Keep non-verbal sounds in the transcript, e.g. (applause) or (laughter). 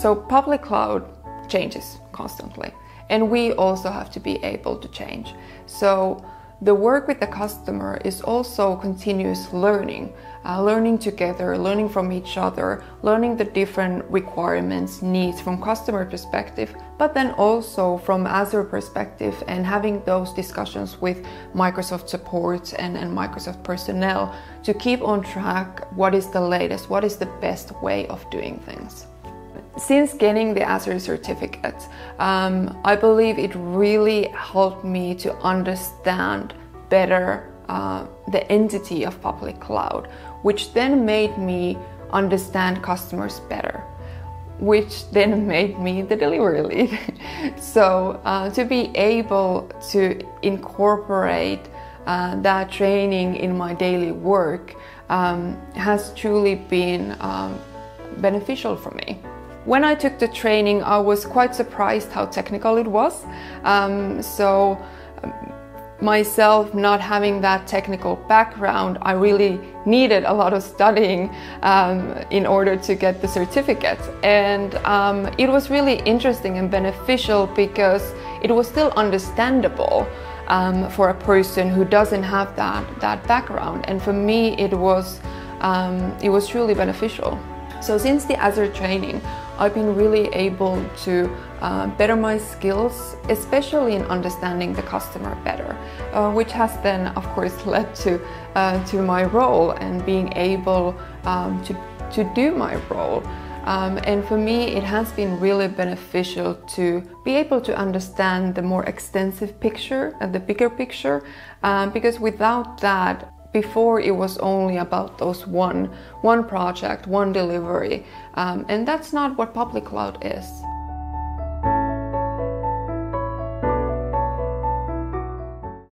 So public cloud changes constantly, and we also have to be able to change. So the work with the customer is also continuous learning, uh, learning together, learning from each other, learning the different requirements, needs from customer perspective, but then also from Azure perspective and having those discussions with Microsoft support and, and Microsoft personnel to keep on track what is the latest, what is the best way of doing things. Since getting the Azure certificate, um, I believe it really helped me to understand better uh, the entity of public cloud, which then made me understand customers better, which then (laughs) made me the delivery lead. (laughs) so uh, to be able to incorporate uh, that training in my daily work um, has truly been um, beneficial for me. When I took the training, I was quite surprised how technical it was. Um, so, um, myself not having that technical background, I really needed a lot of studying um, in order to get the certificate. And um, it was really interesting and beneficial because it was still understandable um, for a person who doesn't have that, that background. And for me, it was, um, it was truly beneficial. So since the Azure training, I've been really able to uh, better my skills, especially in understanding the customer better, uh, which has then, of course, (laughs) led to uh, to my role and being able um, to to do my role. Um, and for me, it has been really beneficial to be able to understand the more extensive picture, uh, the bigger picture, um, because without that, before it was only about those one one project one delivery. Um, and that's not what public cloud is